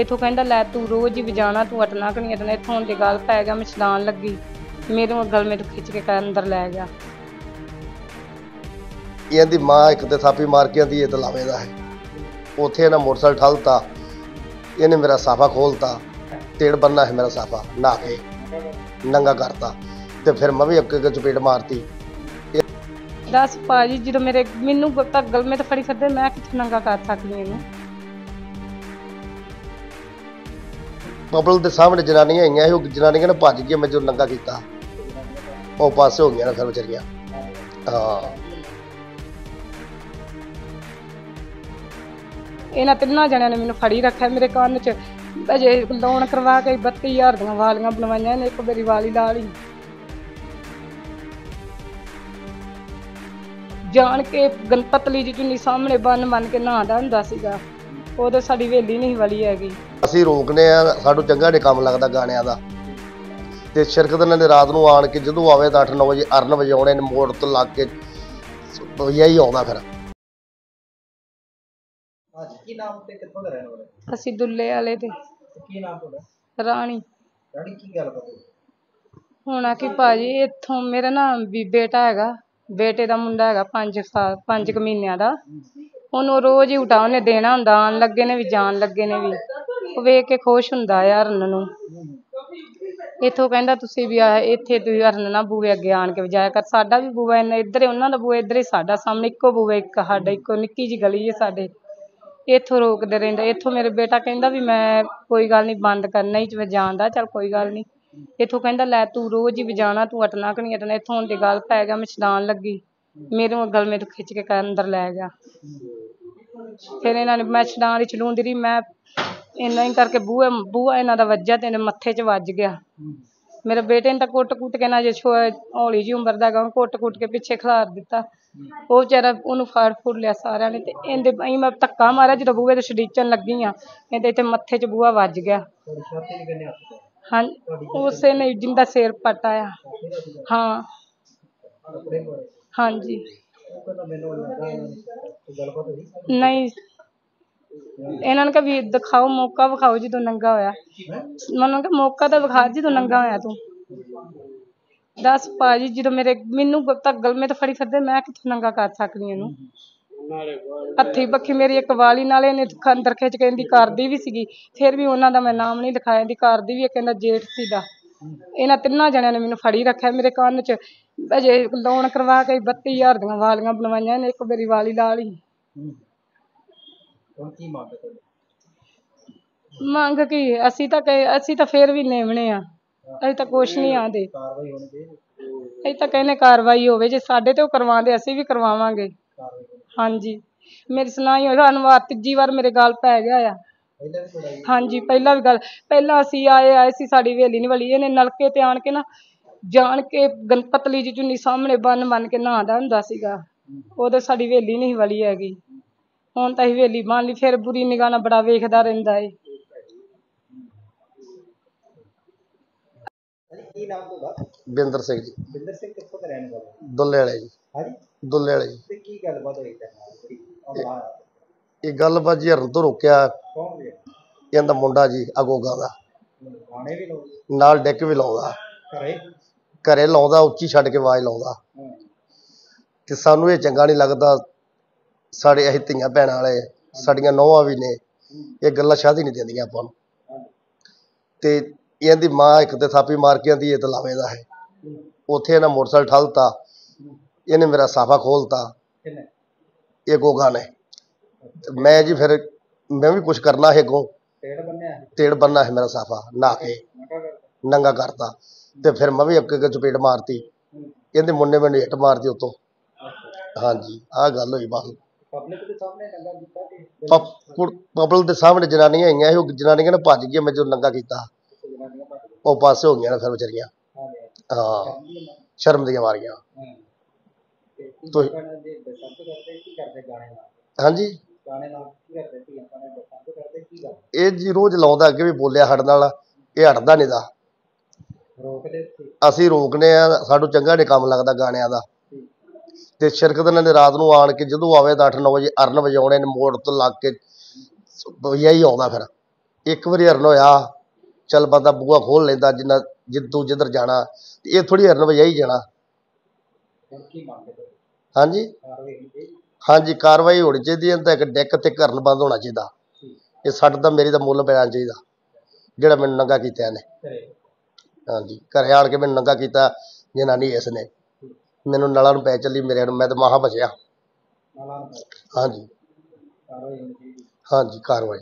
ਇੱਥੋਂ ਕਹਿੰਦਾ ਲੈ ਤੂੰ ਰੋਜ਼ ਹੀ ਵਜਾਣਾ ਤੂੰ ਅਟਣਾ ਕਿ ਨਹੀਂ ਅਟਣਾ ਇੱਥੋਂ ਦੀ ਗੱਲ ਪੈ ਗਿਆ ਮੈਂ ਛਡਾਣ ਲੱਗੀ। ਮੇਰੇ ਗਲ ਮੇਰੇ ਖਿੱਚ ਕੇ ਘਰ ਅੰਦਰ ਲੈ ਗਿਆ। ਇਹਦੀ ਮਾਂ ਇੱਕ ਤੇ ਥਾਪੀ ਮਾਰ ਕੇ ਆਂਦੀ ਇਹ ਤਾਂ ਲਾਵੇ ਦਾ ਹੈ। ਉੱਥੇ ਇਹਨਾਂ ਮੋਟਰਸਾਈਕਲ ਠਲਤਾ ਇਹਨੇ ਮੇਰਾ ਸਾਫਾ ਖੋਲਤਾ ਤੇੜ ਬੰਨਾ ਹੈ ਮੇਰਾ ਸਾਫਾ ਨਹਾ ਕੇ। ਨੰਗਾ ਕਰਤਾ। ਤੇ ਫਿਰ ਮੈਂ ਵੀ ਅੱਗੇ ਅੱਗੇ ਚਪੇੜ ਮਾਰਤੀ। ਦੱਸ ਭਾਜੀ ਜਦੋਂ ਮੇਰੇ ਮੈਨੂੰ ਤਾਂ ਗਲ ਮੇ ਤਾਂ ਫੜੀ ਫਿਰਦੇ ਮੈਂ ਕਿੱਥੇ ਨੰਗਾ ਕਰ ਸਕਦੀ ਇਹਨੂੰ? ਪਬਲਿਕ ਦੇ ਸਾਹਮਣੇ ਜਨਾਨੀਆਂ ਆਈਆਂ ਸੀ, ਉਹ ਜਨਾਨੀਆਂ ਨੇ ਭੱਜ ਕੇ ਮੈਂ ਜੋ ਨੰਗਾ ਕੀਤਾ। ਉਹ ਪਾਸੇ ਹੋ ਗਈਆਂ ਨਾ ਫਿਰ ਵਿਚਾਰੀਆਂ। ਹਾਂ। ਇਹਨਾਂ ਤਿੰਨਾਂ ਜਣਿਆਂ ਨੇ ਮੈਨੂੰ ਫੜੀ ਰੱਖਿਆ ਮੇਰੇ ਕੰਨ 'ਚ। ਅਜੇ ਲੋਨ ਕਰਵਾ ਕੇ 32000 ਦੀਆਂ ਵਾਲੀਆਂ ਬਣਵਾਈਆਂ ਨੇ, ਇੱਕ ਮੇਰੀ ਵਾਲੀ ਲਾ ਲਈ ਜਾਣ ਕੇ ਗਣਪਤਲੀ ਜੀ ਚੁੰਨੀ ਸਾਹਮਣੇ ਬੰਨ ਬੰਨ ਕੇ ਨਹਾਦਾ ਹੁੰਦਾ ਸੀਗਾ ਉਦੋਂ ਸਾਡੀ ਵੇਲੀ ਨਹੀਂ ਵਾਲੀ ਹੈਗੀ। ਅਸੀਂ ਰੋਕਨੇ ਆ ਸਾਨੂੰ ਚੰਗਾ ਨਹੀਂ ਕੰਮ ਲੱਗਦਾ ਗਾਣਿਆਂ ਦਾ। ਤੇ ਸ਼ਿਰਕਤ ਇਹਨਾਂ ਨੇ ਰਾਤ ਨੂੰ ਆਣ ਕੇ ਜਦੋਂ ਆਵੇ ਤਾਂ 8-9 ਵਜੇ ਅਰਨ ਵਜਾਉਣੇ ਨੇ ਮੋੜ ਤੋਂ ਲੱਗ ਕੇ ਵਜਿਆ ਹੀ ਆਉਂਦਾ ਫਿਰ। ਅੱਜ ਕੀ ਨਾਮ ਤੇ ਕਿੱਥੋਂ ਦਾ ਰਹਿਣ ਵਾਲੇ? ਅਸੀਂ ਦੁੱਲੇ ਵਾਲੇ ਤੇ ਕੀ ਨਾਮ ਤੁਹਾਡਾ? ਰਾਣੀ। ਡੈਡੀ ਕੀ ਗੱਲ ਕਰਦੇ ਹੋਣਾ ਕਿ ਭਾਜੀ ਇੱਥੋਂ ਮੇਰਾ ਨਾ ਵੀ ਬੇਟਾ ਹੈਗਾ ਬੇਟੇ ਦਾ ਮੁੰਡਾ ਹੈਗਾ 5 ਸਾਲ 5 ਕੁ ਮਹੀਨਿਆਂ ਦਾ। ਉਹਨੂੰ ਰੋਜ਼ ਹੀ ਉਟਾ ਉਹਨੇ ਦੇਣਾ ਹੁੰਦਾ ਆਉਣ ਲੱਗੇ ਨੇ ਵੀ ਜਾਣ ਲੱਗੇ ਨੇ ਵੀ। ਉਹ ਵੇਖ ਕੇ ਖੁਸ਼ ਹੁੰਦਾ ਆ ਹਰਨ ਨੂੰ। ਇੱਥੋਂ ਕਹਿੰਦਾ, ਤੁਸੀਂ ਵੀ ਆ, ਇੱਥੇ ਤੁਸੀਂ ਹਰਨ ਨਾ ਬੂਵੇ ਅੱਗੇ ਆਣ ਕੇ ਵਜਾਇਆ ਕਰ। ਸਾਡਾ ਵੀ ਬੂਆ ਇੰਨਾ ਇੱਧਰ ਹੀ ਉਹਨਾਂ ਦਾ ਬੂਆ ਇੱਧਰ ਹੀ ਸਾਡਾ ਸਾਹਮਣੇ ਇੱਕੋ ਬੂਆ ਇੱਕ ਸਾਡਾ, ਇੱਕੋ ਨਿੱਕੀ ਜੀ ਗਲੀ ਹੈ ਸਾਡੇ। ਇੱਥੋਂ ਰੋਕਦੇ ਰਹਿੰਦੇ। ਇੱਥੋਂ ਮੇਰੇ ਬੇਟਾ ਕਹਿੰਦਾ ਵੀ ਮੈਂ ਕੋਈ ਗੱਲ ਨਹੀਂ ਬੰਦ ਕਰਨਾ ਹੀ ਵਜਾਉਂਦਾ ਚੱਲ ਕੋਈ ਗੱਲ ਨਹੀਂ ਇੱਥੋਂ ਕਹਿੰਦਾ, ਲੈ ਤੂੰ ਰੋਜ਼ ਹੀ ਵਜਾਣਾ, ਤੂੰ ਅਟਣਾ ਕਿ ਨਹੀਂ ਅਟਣਾ ਇੱਥੋਂ ਦੀ ਗੱਲ ਪੈ ਗਿਆ, ਮੈਂ ਛਡਾਣ ਲੱਗੀ। ਮੇਰੇ ਗਲ ਮੇਰੇ ਖਿੱਚ ਕੇ ਘਰ ਅੰਦਰ ਲੈ ਗਿਆ। ਫਿਰ ਇਹਨਾਂ ਨੇ, ਮੈਂ ਛਡਾਣ ਦੀ ਚਲੂੰਦੀ ਰਹੀ, ਮੈਂ ਇੰਨਾ ਹੀ ਕਰਕੇ ਬੂਹਾ ਬੂਹਾ ਇਹਨਾਂ ਦਾ ਵੱਜਿਆ ਤੇ ਇਹਨੇ ਮੱਥੇ 'ਚ ਵੱਜ ਗਿਆ। ਮੇਰੇ ਬੇਟੇ ਨੇ ਤਾਂ ਕੁੱਟ-ਕੁੱਟ ਕੇ ਨਾ ਜੇ ਛੋ ਹੌਲੀ ਜਿਹੀ ਉਮਰ ਦਾ ਉਹਨੂੰ ਕੁੱਟ-ਕੁੱਟ ਕੇ ਪਿੱਛੇ ਖਿਲਾਰ ਦਿੱਤਾ। ਉਹ ਵਿਚਾਰਾ ਉਹਨੂੰ ਫਾੜ ਫੁੜ ਲਿਆ ਸਾਰਿਆਂ ਨੇ ਤੇ ਇਹਦੇ ਅਸੀਂ ਮੈਂ ਧੱਕਾ ਮਾਰਿਆ ਜਦੋਂ ਬੂਹੇ ਤੇ ਛੜੀਚਣ ਲੱਗੀ ਆ ਇਹਦੇ ਇੱਥੇ ਮੱਥੇ 'ਚ ਬੂਹਾ ਵੱਜ ਗਿਆ। ਹਾਂ ਉਸੇ ਨੇ ਜਿੰਦਾ ਸਿਰ ਪਟਾਇਆ। ਹਾਂ। ਹਾਂਜੀ। ਨਹੀਂ। ਇਹਨਾਂ ਨੇ ਕਿਹਾ ਵੀ ਦਿਖਾਓ, ਮੌਕਾ ਵਿਖਾਓ ਜਦੋਂ ਨੰਗਾ ਹੋਇਆ। ਮੈਨੂੰ ਕਿਹਾ, ਮੌਕਾ ਤਾਂ ਵਿਖਾ ਜਦੋਂ ਨੰਗਾ ਹੋਇਆ ਤੂੰ। ਦੱਸ ਭਾਜੀ, ਜਦੋਂ ਮੇਰੇ, ਮੈਨੂੰ ਤਾਂ ਗਲ, ਮੇ ਫੜੀ ਫਿਰਦੇ, ਮੈਂ ਕਿੱਥੋਂ ਨੰਗਾ ਕਰ ਸਕਦੀ ਇਹਨੂੰ? ਹੱਥੀ ਬੱਖੀ ਮੇਰੀ ਇੱਕ ਵਾਲੀ ਨਾਲ ਇਹਨੇ ਅੰਦਰ ਖਿੱਚ ਕੇ ਇਹਦੀ ਕਰਦੀ ਵੀ ਸੀਗੀ। ਫਿਰ ਵੀ ਉਹਨਾਂ ਦਾ ਮੈਂ ਨਾਮ ਨਹੀਂ ਲਿਖਾਇਆ, ਇਹਦੀ ਕਰਦੀ ਵੀ ਇੱਕ ਇਹਦਾ ਜੇਠ ਸੀਗਾ। ਇਹਨਾਂ ਤਿੰਨਾਂ ਜਣਿਆਂ ਨੇ ਮੈਨੂੰ ਫੜੀ ਰੱਖਿਆ। ਮੇਰੇ ਕੰਨ 'ਚ ਅਜੇ ਲੋਨ ਕਰਵਾ ਕੇ 32000 ਦੀਆਂ ਵਾਲੀਆਂ ਬਣਵਾਈਆਂ ਨੇ, ਇੱਕ ਮੇਰੀ ਵਾਲੀ ਲਾ ਲਈ ਹੁਣ ਕੀ ਮੰਗ ਹੈ ਤੁਹਾਡੀ? ਮੰਗ ਕੀ ਅਸੀਂ ਤਾਂ ਕਹੇ ਅਸੀਂ ਤਾਂ ਫੇਰ ਵੀ ਨੇਵਣੇ ਆ। ਅਸੀਂ ਤਾਂ ਕੁਛ ਨਹੀਂ ਆਂਦੇ। ਕਾਰਵਾਈ ਹੋਣੀ ਚਾਹੀਦੀ ਅਸੀਂ ਤਾਂ ਕਹਿੰਦੇ ਕਾਰਵਾਈ ਹੋਵੇ ਜੇ ਸਾਡੇ ਤੇ ਉਹ ਕਰਵਾਉਂਦੇ ਅਸੀਂ ਵੀ ਕਰਵਾਵਾਂਗੇ। ਕਾਰਵਾਈ ਹੋਣੀ ਹਾਂਜੀ। ਮੇਰੀ ਸੁਣਾਈ ਹੋਈ ਸਾਨੂੰ ਵਾਰ ਤੀਜੀ ਵਾਰ ਮੇਰੇ ਗੱਲ ਪੈ ਗਿਆ ਆ। ਪਹਿਲਾਂ ਵੀ ਲੜਾਈ ਹਾਂਜੀ ਪਹਿਲਾਂ ਵੀ ਗੱਲ ਪਹਿਲਾਂ ਅਸੀਂ ਆਏ ਆਏ ਸੀ ਸਾਡੀ ਹਵੇਲੀ ਨਹੀਂ ਵਲੀ ਇਹਨੇ ਨਲਕੇ ਤੇ ਆਣ ਕੇ ਨਾ ਜਾਣ ਕੇ ਗਣਪਤਲੀ ਜੀ ਚੁੰਨੀ ਸਾਹਮਣੇ ਬੰਨ ਬੰਨ ਕੇ ਨਹਾਦਾ ਹੁੰਦਾ ਸੀਗਾ। ਉਦੋਂ ਸਾਡੀ ਹਵੇਲੀ ਨਹੀਂ ਵਲੀ ਹੈਗੀ। ਹੁਣ ਤਾਂ ਅਸੀਂ ਹਵੇਲੀ ਬਣ ਲਈ ਫਿਰ ਬੁਰੀ ਨਿਗਾਹ ਨਾਲ ਬੜਾ ਵੇਖਦਾ ਰਹਿੰਦਾ ਏ। ਕੀ ਨਾਮ ਤੁਹਾਡਾ? ਬਿੰਦਰ ਸਿੰਘ ਜੀ। ਬਿੰਦਰ ਸਿੰਘ ਕਿੱਥੋਂ ਦਾ ਰਹਿਣ ਵਾਲੇ? ਦੁੱਲੇ ਵਾਲੇ ਜੀ। ਹਾਂਜੀ। ਦੁੱਲੇ ਵਾਲੇ ਜੀ। ਤੇ ਕੀ ਗੱਲਬਾਤ ਹੋਈ ਆਇਆ ਇਹ ਗੱਲਬਾਤ ਜੀ ਹਰਨ ਤੋਂ ਰੋਕਿਆ। ਕੌਣ ਇਹਦਾ ਮੁੰਡਾ ਜੀ ਅਗੋਗਾ ਦਾ। ਗਾਣੇ ਵੀ ਲਾਉਂਦੇ? ਨਾਲ ਡੈਕ ਵੀ ਲਾਉਂਦਾ। ਘਰੇ? ਘਰੇ ਲਾਉਂਦਾ ਉੱਚੀ ਛੱਡ ਕੇ ਆਵਾਜ਼ ਲਾਉਂਦਾ। ਤੇ ਸਾਨੂੰ ਇਹ ਚੰਗਾ ਨਹੀਂ ਲੱਗਦਾ। ਸਾਡੇ ਅਸੀਂ ਧੀਆਂ ਭੈਣਾਂ ਵਾਲੇ ਸਾਡੀਆਂ ਨੌਵਾਂ ਵੀ ਨੇ ਇਹ ਗੱਲਾਂ ਸ਼ਾਦੀ ਨਹੀਂ ਦਿੰਦੀਆਂ ਆਪਾਂ ਨੂੰ। ਤੇ ਇਹਦੀ ਮਾਂ ਇੱਕ ਤੇ ਥਾਪੀ ਮਾਰ ਕੇ ਆਂਦੀ ਇਹ ਤਾਂ ਲਾਵੇ ਦਾ ਹੈ। ਉੱਥੇ ਇਹਨਾਂ ਮੋਟਰਸਾਈਕਲ ਠਲਤਾ ਇਹਨੇ ਮੇਰਾ ਸਾਫਾ ਖੋਲਤਾ ਕਿੰਨੇ? ਇਹ ਗੋਗਾ ਨੇ। ਮੈਂ ਜੀ ਫਿਰ ਮੈਂ ਵੀ ਕੁਝ ਕਰਨਾ ਹੈ ਅੱਗੋਂ। ਟੇੜ ਬੰਨਿਆ ਤੇੜ ਬੰਨਾ ਹੈ ਮੇਰਾ ਸਾਫਾ ਨਹਾ ਕੇ। ਨੰਗਾ ਕਰਤਾ? ਤੇ ਫਿਰ ਮੈਂ ਵੀ ਅੱਗੇ ਅੱਗੇ ਚਪੇੜ ਮਾਰਤੀ। ਇਹਦੇ ਮੁੰਡੇ ਮੈਨੂੰ ਹਿੱਟ ਮਾਰਤੀ ਉੱਤੋਂ। ਹਾਂਜੀ ਆਹ ਗੱਲ ਹੋਈ ਬਸ। ਪਬਲਿਕ ਦੇ ਸਾਹਮਣੇ ਨੰਗਾ ਕੀਤਾ ਕਿ ਪਬਲਿਕ ਦੇ ਸਾਹਮਣੇ ਜਨਾਨੀਆਂ ਆਈਆਂ ਸੀ ਉਹ ਜਨਾਨੀਆਂ ਨੇ ਭੱਜ ਕੇ ਮੈਂ ਨੰਗਾ ਕੀਤਾ। ਉਹ ਪਾਸੇ ਹੋ ਗਈਆਂ ਨਾ ਫਿਰ ਵਿਚਾਰੀਆਂ। ਹਾਂ ਸ਼ਰਮ ਦੀਆਂ ਮਾਰੀਆਂ ਤੁਸੀਂ- ਹਾਂਜੀ। ਇਹ ਜੀ ਰੋਜ਼ ਲਾਉਂਦਾ ਅੱਗੇ ਵੀ ਬੋਲਿਆ ਸਾਡੇ ਨਾਲ ਇਹ ਹਟਦਾ ਨਹੀਂ ਦਾ। ਅਸੀਂ ਰੋਕਨੇ ਆ ਸਾਨੂੰ ਚੰਗਾ ਨਹੀਂ ਕੰਮ ਲੱਗਦਾ ਗਾਣਿਆਂ ਦਾ। ਤੇ ਸ਼ਿਰਕਤ ਇਹਨਾਂ ਨੇ ਰਾਤ ਨੂੰ ਆਣ ਕੇ ਜਦੋਂ ਆਵੇ ਤਾਂ 8-9 ਵਜੇ ਅਰਨ ਵਜਾਉਣੇ ਨੇ ਮੋੜ ਤੋਂ ਲੱਗ ਕੇ ਵਜਿਆ ਹੀ ਆਉਂਦਾ ਫਿਰ। ਇੱਕ ਵਾਰੀ ਹਰਨ ਹੋਇਆ ਚੱਲ ਬੰਦਾ ਬੂਹਾ ਖੋਲ ਲੈਂਦਾ ਜਿੰਨਾ ਜਿੱਦੂ ਜਿੱਧਰ ਜਾਣਾ ਇਹ ਥੋੜੀ ਹਰਨ ਵਜਾਈ ਜਾਣਾ। ਹਾਂਜੀ? ਹਾਂਜੀ ਕਾਰਵਾਈ ਹੋਣੀ ਚਾਹੀਦੀ ਹੈ ਤਾਂ ਇੱਕ ਡੈਕ ਤੇ ਕਰਨ ਬੰਦ ਹੋਣਾ ਚਾਹੀਦਾ। ਇਹ ਸੱਟ ਦਾ ਮੇਰੀ ਦਾ ਮੁੱਲ ਪੈਣਾ ਚਾਹੀਦਾ ਜਿਹੜਾ ਮੈਨੂੰ ਨੰਗਾ ਕੀਤਾ ਇਹਨੇ। ਹਾਂਜੀ ਘਰੇ ਆਣ ਕੇ ਮੈਨੂੰ ਨੰਗਾ ਕੀਤਾ ਜਨਾਨੀ ਇਸ ਨੇ। ਮੈਨੂੰ ਨਲਾਂ ਨੂੰ ਪੈ ਚੱਲੀ ਮੇਰੇ ਨੂੰ ਮੈਂ ਤਾਂ ਮਹਾ ਬਚਿਆ। ਹਾਂਜੀ। ਹਾਂਜੀ ਕਾਰਵਾਈ।